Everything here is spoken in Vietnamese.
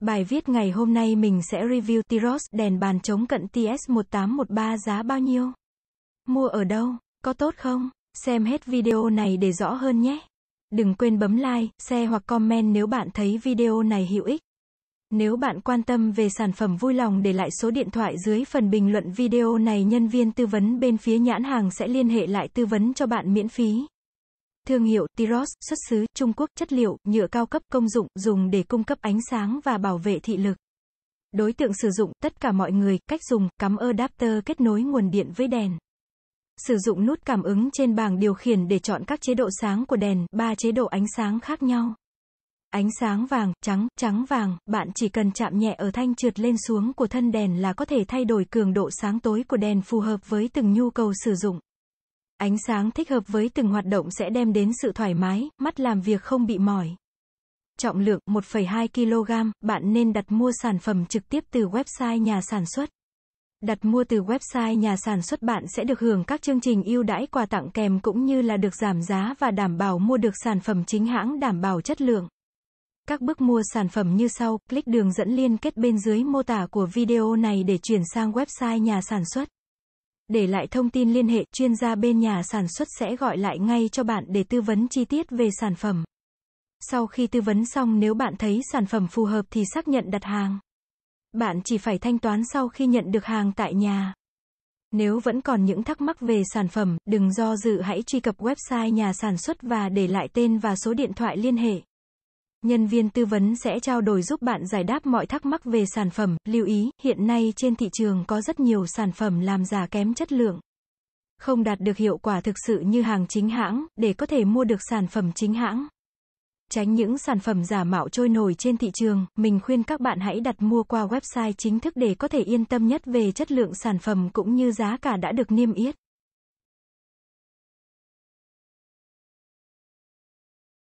Bài viết ngày hôm nay mình sẽ review tiros đèn bàn chống cận TS1813 giá bao nhiêu? Mua ở đâu? Có tốt không? Xem hết video này để rõ hơn nhé. Đừng quên bấm like, share hoặc comment nếu bạn thấy video này hữu ích. Nếu bạn quan tâm về sản phẩm vui lòng để lại số điện thoại dưới phần bình luận video này nhân viên tư vấn bên phía nhãn hàng sẽ liên hệ lại tư vấn cho bạn miễn phí. Thương hiệu TIROS xuất xứ Trung Quốc, chất liệu nhựa cao cấp công dụng dùng để cung cấp ánh sáng và bảo vệ thị lực. Đối tượng sử dụng tất cả mọi người, cách dùng cắm adapter kết nối nguồn điện với đèn. Sử dụng nút cảm ứng trên bảng điều khiển để chọn các chế độ sáng của đèn, ba chế độ ánh sáng khác nhau. Ánh sáng vàng, trắng, trắng vàng, bạn chỉ cần chạm nhẹ ở thanh trượt lên xuống của thân đèn là có thể thay đổi cường độ sáng tối của đèn phù hợp với từng nhu cầu sử dụng. Ánh sáng thích hợp với từng hoạt động sẽ đem đến sự thoải mái, mắt làm việc không bị mỏi. Trọng lượng 1,2 kg, bạn nên đặt mua sản phẩm trực tiếp từ website nhà sản xuất. Đặt mua từ website nhà sản xuất bạn sẽ được hưởng các chương trình ưu đãi quà tặng kèm cũng như là được giảm giá và đảm bảo mua được sản phẩm chính hãng đảm bảo chất lượng. Các bước mua sản phẩm như sau, click đường dẫn liên kết bên dưới mô tả của video này để chuyển sang website nhà sản xuất. Để lại thông tin liên hệ, chuyên gia bên nhà sản xuất sẽ gọi lại ngay cho bạn để tư vấn chi tiết về sản phẩm. Sau khi tư vấn xong nếu bạn thấy sản phẩm phù hợp thì xác nhận đặt hàng. Bạn chỉ phải thanh toán sau khi nhận được hàng tại nhà. Nếu vẫn còn những thắc mắc về sản phẩm, đừng do dự hãy truy cập website nhà sản xuất và để lại tên và số điện thoại liên hệ. Nhân viên tư vấn sẽ trao đổi giúp bạn giải đáp mọi thắc mắc về sản phẩm. Lưu ý, hiện nay trên thị trường có rất nhiều sản phẩm làm giả kém chất lượng. Không đạt được hiệu quả thực sự như hàng chính hãng, để có thể mua được sản phẩm chính hãng. Tránh những sản phẩm giả mạo trôi nổi trên thị trường, mình khuyên các bạn hãy đặt mua qua website chính thức để có thể yên tâm nhất về chất lượng sản phẩm cũng như giá cả đã được niêm yết.